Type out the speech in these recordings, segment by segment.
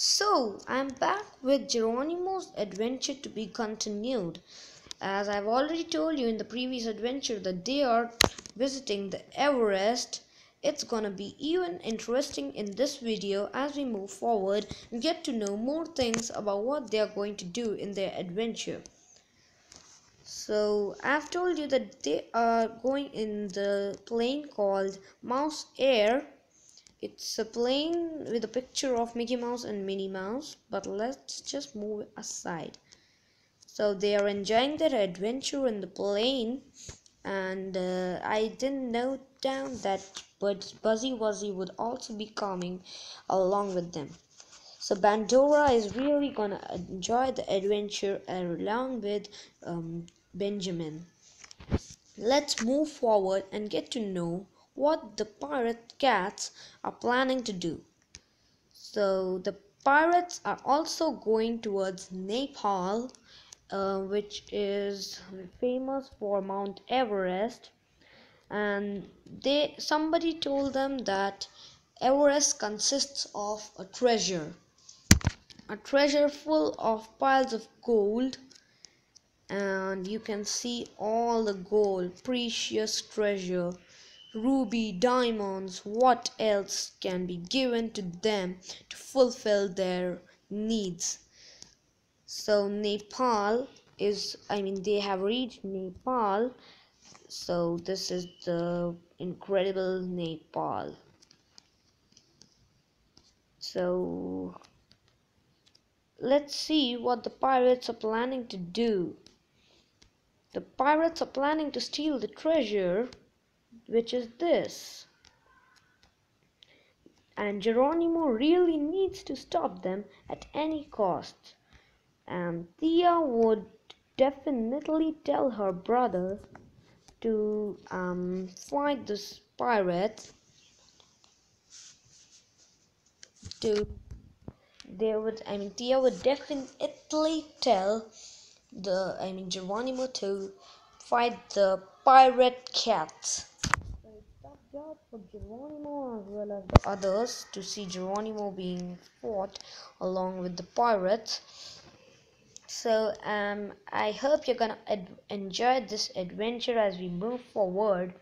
So, I'm back with Geronimo's adventure to be continued. As I've already told you in the previous adventure that they are visiting the Everest, it's gonna be even interesting in this video as we move forward and get to know more things about what they are going to do in their adventure. So, I've told you that they are going in the plane called Mouse Air it's a plane with a picture of Mickey Mouse and Minnie Mouse, but let's just move aside. So they are enjoying their adventure in the plane, and uh, I didn't note down that but Buzzy Wuzzy would also be coming along with them. So Pandora is really gonna enjoy the adventure along with um, Benjamin. Let's move forward and get to know what the pirate cats are planning to do. So the pirates are also going towards Nepal, uh, which is famous for Mount Everest, and they somebody told them that Everest consists of a treasure, a treasure full of piles of gold. And you can see all the gold precious treasure ruby, diamonds, what else can be given to them to fulfill their needs. So Nepal is, I mean, they have reached Nepal. So this is the incredible Nepal. So let's see what the pirates are planning to do. The pirates are planning to steal the treasure which is this. And Geronimo really needs to stop them at any cost. And Thea would definitely tell her brother to um, fight this pirate to they would I mean Thea would definitely tell the I mean Geronimo to fight the pirate cat job for Geronimo as well as the others to see Geronimo being fought along with the pirates. So um, I hope you're gonna enjoy this adventure as we move forward.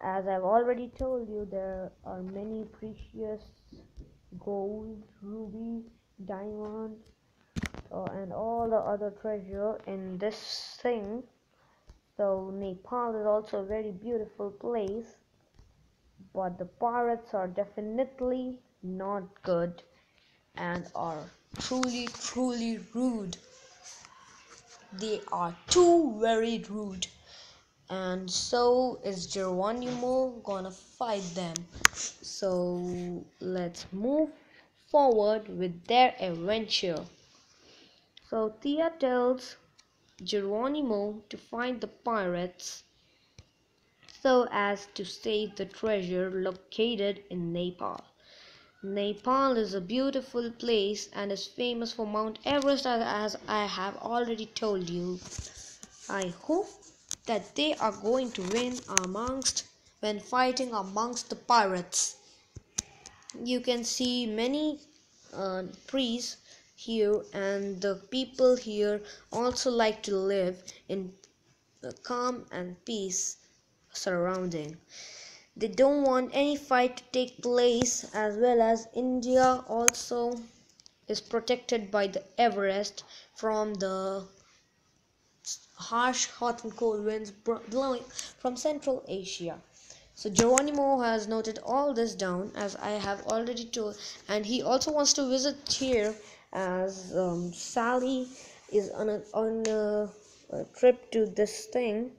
As I've already told you, there are many precious gold, ruby, diamond, uh, and all the other treasure in this thing. So Nepal is also a very beautiful place but the pirates are definitely not good and are truly truly rude. They are too very rude. And so is Geronimo gonna fight them. So let's move forward with their adventure. So Thea tells Geronimo to find the pirates so as to save the treasure located in Nepal. Nepal is a beautiful place and is famous for Mount Everest as I have already told you. I hope that they are going to win amongst when fighting amongst the pirates. You can see many uh, here and the people here also like to live in calm and peace surrounding. They don't want any fight to take place as well as India also is protected by the Everest from the harsh hot and cold winds blowing from Central Asia. So Geronimo has noted all this down as I have already told and he also wants to visit here as um, Sally is on a, on a, a trip to this thing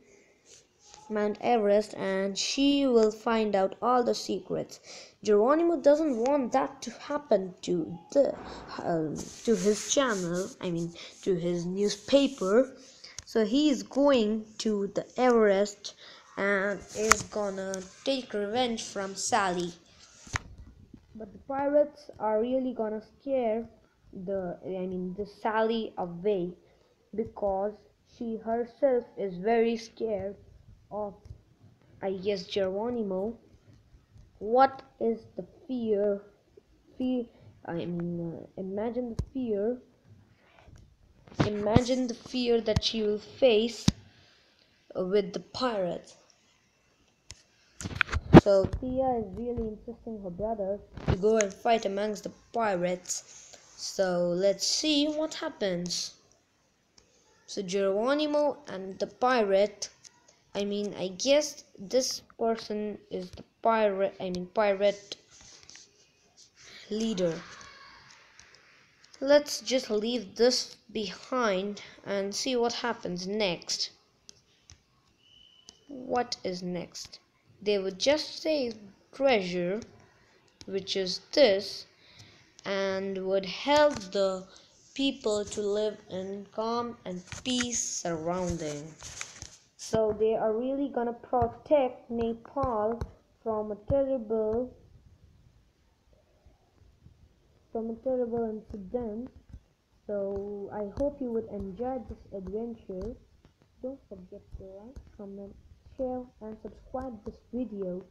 Mount Everest and she will find out all the secrets. Geronimo doesn't want that to happen to the um, to his channel, I mean to his newspaper. So he is going to the Everest and is gonna take revenge from Sally. But the pirates are really gonna scare the I mean the Sally away because she herself is very scared of I guess Geronimo. What is the fear? Fear I mean, uh, imagine the fear. Imagine the fear that she will face with the pirates. So Thea is really insisting her brother to go and fight amongst the pirates. So let's see what happens. So Geronimo and the pirate. I mean, I guess this person is the pirate. I mean, pirate leader. Let's just leave this behind and see what happens next. What is next? They would just say treasure, which is this, and would help the people to live in calm and peace surrounding. So they are really gonna protect Nepal from a terrible from a terrible incident. So I hope you would enjoy this adventure. Don't forget to like, comment, share and subscribe this video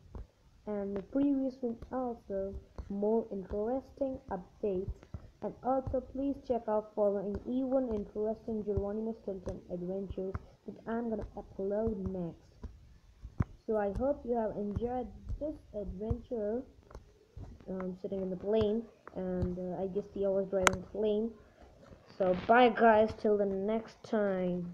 and the previous one also more interesting updates and also please check out following even interesting Geronimo Stilton adventures that I'm gonna upload next. So I hope you have enjoyed this adventure um, sitting in the plane and uh, I guess the was driving the plane. So bye guys till the next time.